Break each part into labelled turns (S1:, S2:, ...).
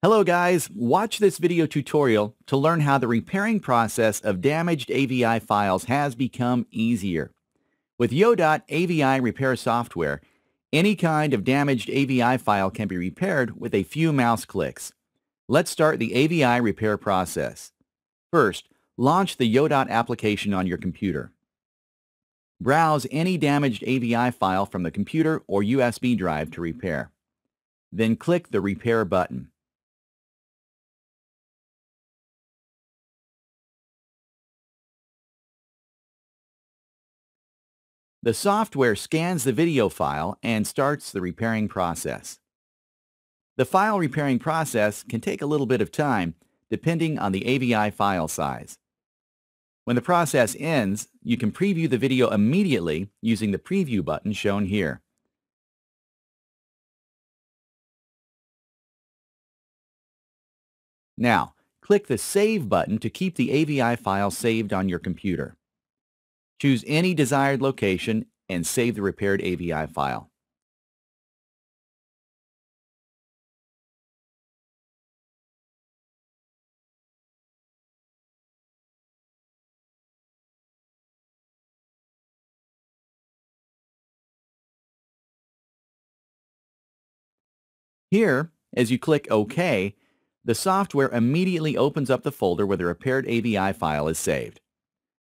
S1: Hello guys, watch this video tutorial to learn how the repairing process of damaged AVI files has become easier. With Yodot AVI repair software, any kind of damaged AVI file can be repaired with a few mouse clicks. Let's start the AVI repair process. First, launch the Yodot application on your computer. Browse any damaged AVI file from the computer or USB drive to repair. Then click the Repair button. The software scans the video file and starts the repairing process. The file repairing process can take a little bit of time depending on the AVI file size. When the process ends, you can preview the video immediately using the Preview button shown here. Now, click the Save button to keep the AVI file saved on your computer. Choose any desired location and save the repaired AVI file. Here, as you click OK, the software immediately opens up the folder where the repaired AVI file is saved.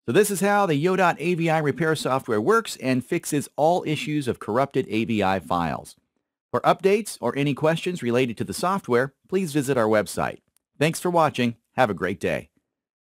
S1: So this is how the Yodot AVI repair software works and fixes all issues of corrupted AVI files. For updates or any questions related to the software, please visit our website. Thanks for watching. Have a great day.